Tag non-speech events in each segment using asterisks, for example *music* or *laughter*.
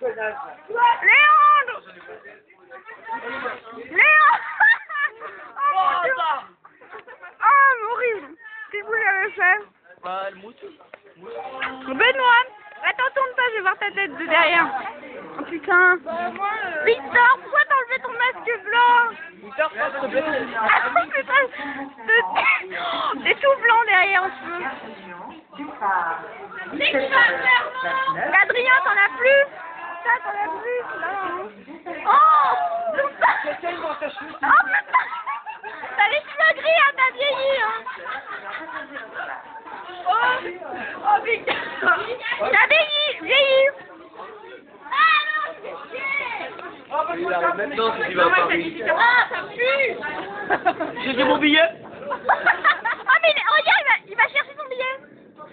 Léandre Léandre Oh mon Dieu Oh, horrible Qu'est-ce que vous avez fait Bah, le mousse. Benoît Attends, tourne pas, je vais voir ta tête de derrière. Oh putain. Victor, pourquoi t'as enlevé ton masque blanc Victor, Ah putain, t'es tout blanc derrière en cheveux. Adrien, t'en as plus Ça, t'en as plus Non. Oh Oh putain T'as les cheveux gris, hein, t'as vieilli, hein Oh Oh putain T'as vieilli Vieilli Maintenant, si tu vas à Paris. Ah, ça pue. J'ai mon billet. *laughs* Ah mais il- regarde, il va, il va chercher son billet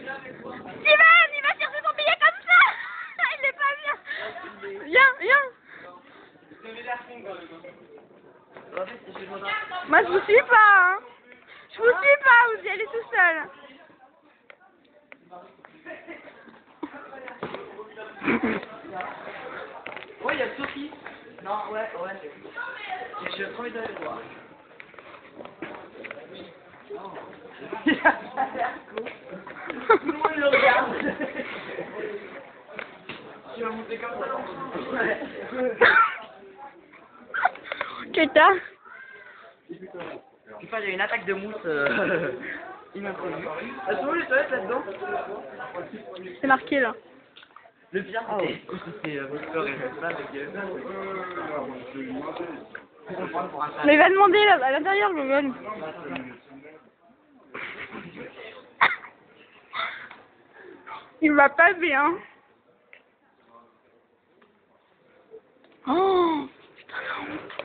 Steven, il va chercher son billet comme ça Il est pas bien Viens, viens Moi je vous suis pas, hein Je vous suis pas, vous y allez tout seul *laughs* Ouais, il y a Sophie. Non, ouais, ouais. Je suis trop d'aller le voir. Comment il le regarde *laughs* Tu vas monter comme ça, *laughs* Que t'as Je sais pas, j'ai une attaque de mousse. Euh... Il m'a prévu. Elles sont où les toilettes là-dedans C'est marqué là. Le pire, c'était c'était, euh, Victor et ça avec. Mais va demander là, à l'intérieur, Google. Il va pas bien. Oh Putain, la honte.